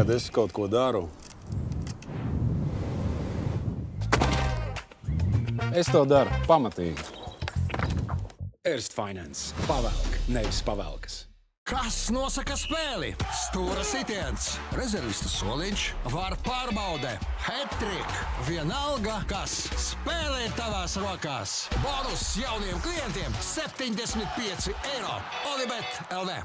kad es kaut ko daru, es to daru pamatīgi. Erst Finance. Pavelk, nevis pavelkas. Kas nosaka spēli? Stūra sitiens, rezervista soliņš, var pārbaude, hetrik, vienalga, kas spēlē tavās rokās. Bonus jauniem klientiem - 75 eiro. Olibet LV.